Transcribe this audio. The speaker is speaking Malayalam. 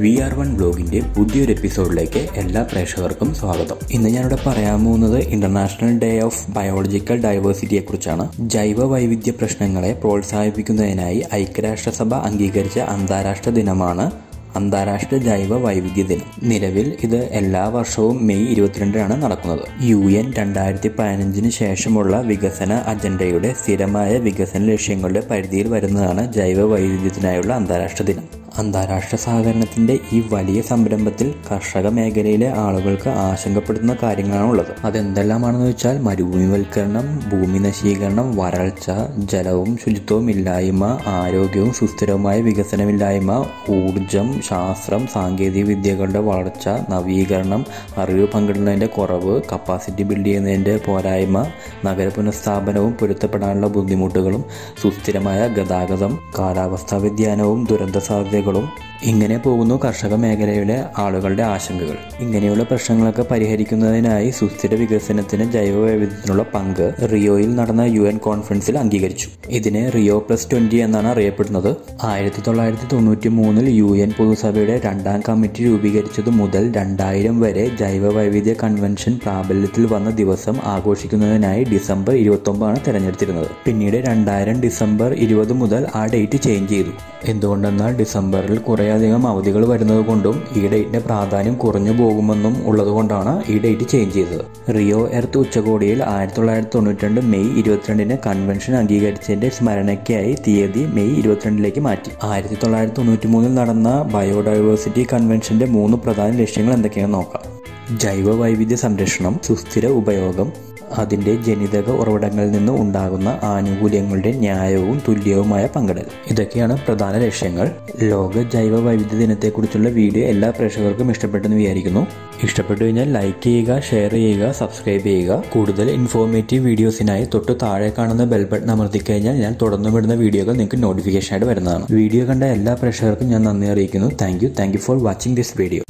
വി ആർ വൺ ബ്ലോഗിന്റെ പുതിയൊരു എപ്പിസോഡിലേക്ക് എല്ലാ പ്രേക്ഷകർക്കും സ്വാഗതം. ഇന്ന് ഞാനിവിടെ പറയാൻ പോകുന്നത് ഇന്റർനാഷണൽ ഡേ ഓഫ് ബയോളജിക്കൽ ഡൈവേഴ്സിറ്റിയെ കുറിച്ചാണ് ജൈവ വൈവിധ്യ പ്രശ്നങ്ങളെ പ്രോത്സാഹിപ്പിക്കുന്നതിനായി ഐക്യരാഷ്ട്രസഭ അംഗീകരിച്ച അന്താരാഷ്ട്ര ദിനമാണ് അന്താരാഷ്ട്ര ജൈവ വൈവിധ്യ ദിനം. നിലവിൽ ഇത് എല്ലാ വർഷവും മെയ് ഇരുപത്തിരണ്ടിനാണ് നടക്കുന്നത്. യു എൻ രണ്ടായിരത്തി പതിനഞ്ചിന് ശേഷമുള്ള വികസന അജണ്ടയുടെ സ്ഥിരമായ വികസന ലക്ഷ്യങ്ങളുടെ പരിധിയിൽ വരുന്നതാണ് ജൈവ വൈവിധ്യത്തിനായുള്ള അന്താരാഷ്ട്ര ദിനം. അന്താരാഷ്ട്ര സഹകരണത്തിന്റെ ഈ വലിയ സംരംഭത്തിൽ കർഷക മേഖലയിലെ ആളുകൾക്ക് ആശങ്കപ്പെടുന്ന കാര്യങ്ങളാണുള്ളത്. അതെന്തെല്ലാമാണെന്ന് വെച്ചാൽ മരുഭൂമിവൽക്കരണം ഭൂമി നശീകരണം വരൾച്ച ജലവും ശുചിത്വവും ഇല്ലായ്മ ആരോഗ്യവും സുസ്ഥിരവുമായ വികസനമില്ലായ്മ ഊർജം ശാസ്ത്രം സാങ്കേതിക വിദ്യകളുടെ വളർച്ച നവീകരണം അറിവ് പങ്കിടുന്നതിന്റെ കുറവ് കപ്പാസിറ്റി ബിൽഡ് ചെയ്യുന്നതിന്റെ പോരായ്മ നഗര പുനഃസ്ഥാപനവും പൊരുത്തപ്പെടാനുള്ള ബുദ്ധിമുട്ടുകളും സുസ്ഥിരമായ ഗതാഗതം കാലാവസ്ഥാ വ്യതിയാനവും ദുരന്ത ಧನ್ಯವಾದಗಳು ഇങ്ങനെ പോകുന്നു കർഷക മേഖലയിലെ ആളുകളുടെ ആശങ്കകൾ. ഇങ്ങനെയുള്ള പ്രശ്നങ്ങളൊക്കെ പരിഹരിക്കുന്നതിനായി സുസ്ഥിര വികസനത്തിന് ജൈവ വൈവിധ്യത്തിനുള്ള പങ്ക് റിയോയിൽ നടന്ന യു എൻ കോൺഫറൻസിൽ അംഗീകരിച്ചു. ഇതിനെ റിയോ പ്ലസ് ട്വന്റി എന്നാണ് അറിയപ്പെടുന്നത്. ആയിരത്തി തൊള്ളായിരത്തി തൊണ്ണൂറ്റി മൂന്നിൽ യു എൻ പൊതുസഭയുടെ രണ്ടാം കമ്മിറ്റി രൂപീകരിച്ചതു മുതൽ രണ്ടായിരം വരെ ജൈവ വൈവിധ്യ കൺവെൻഷൻ പ്രാബല്യത്തിൽ വന്ന ദിവസം ആഘോഷിക്കുന്നതിനായി ഡിസംബർ ഇരുപത്തൊമ്പതാണ് തിരഞ്ഞെടുത്തിരുന്നത്. പിന്നീട് രണ്ടായിരം ഡിസംബർ ഇരുപത് മുതൽ ആ ഡേറ്റ് ചേഞ്ച് ചെയ്തു. എന്തുകൊണ്ടെന്നാൽ ഡിസംബറിൽ കുറേയധികം അവധികൾ വരുന്നത് കൊണ്ടും ഈ ഡേറ്റിന്റെ പ്രാധാന്യം കുറഞ്ഞു പോകുമെന്നും ഉള്ളതുകൊണ്ടാണ് ഈ ഡേറ്റ് ചേഞ്ച് ചെയ്തത്. റിയോ എർത്ത് ഉച്ചകോടിയിൽ ആയിരത്തി തൊള്ളായിരത്തി തൊണ്ണൂറ്റി രണ്ട് മെയ് ഇരുപത്തിരണ്ടിന് കൺവെൻഷൻ അംഗീകരിച്ചതിന്റെ സ്മരണയ്ക്കായി തീയതി മെയ് ഇരുപത്തിരണ്ടിലേക്ക് മാറ്റി. ആയിരത്തി തൊള്ളായിരത്തി തൊണ്ണൂറ്റി മൂന്നിൽ നടന്ന ബയോഡൈവേഴ്സിറ്റി കൺവെൻഷന്റെ മൂന്ന് പ്രധാന ലക്ഷ്യങ്ങൾ എന്തൊക്കെയാണെന്ന് നോക്കാം. ജൈവ വൈവിധ്യ സംരക്ഷണം സുസ്ഥിര ഉപയോഗം അതിന്റെ ജനിതക ഉറവിടങ്ങളിൽ നിന്ന് ഉണ്ടാകുന്ന ആനുകൂല്യങ്ങളുടെ ന്യായവും തുല്യവുമായ പങ്കിടൽ. ഇതൊക്കെയാണ് പ്രധാന ലക്ഷ്യങ്ങൾ. ലോക ജൈവ വൈവിധ്യ ദിനത്തെക്കുറിച്ചുള്ള വീഡിയോ എല്ലാ പ്രേക്ഷകർക്കും ഇഷ്ടപ്പെട്ടെന്ന് വിചാരിക്കുന്നു. ഇഷ്ടപ്പെട്ടു കഴിഞ്ഞാൽ ലൈക്ക് ചെയ്യുക ഷെയർ ചെയ്യുക സബ്സ്ക്രൈബ് ചെയ്യുക. കൂടുതൽ ഇൻഫോർമേറ്റീവ് വീഡിയോസിനായി തൊട്ട് താഴെ കാണുന്ന ബെൽ ബട്ടൺ അമർത്തിക്കഴിഞ്ഞാൽ ഞാൻ തുടർന്നു വിടുന്ന വീഡിയോകൾ നിങ്ങൾക്ക് നോട്ടിഫിക്കേഷൻ ആയിട്ട് വരുന്നതാണ്. വീഡിയോ കണ്ട എല്ലാ പ്രേക്ഷകർക്കും ഞാൻ നന്ദി അറിയിക്കുന്നു. Thank you thank you for watching this video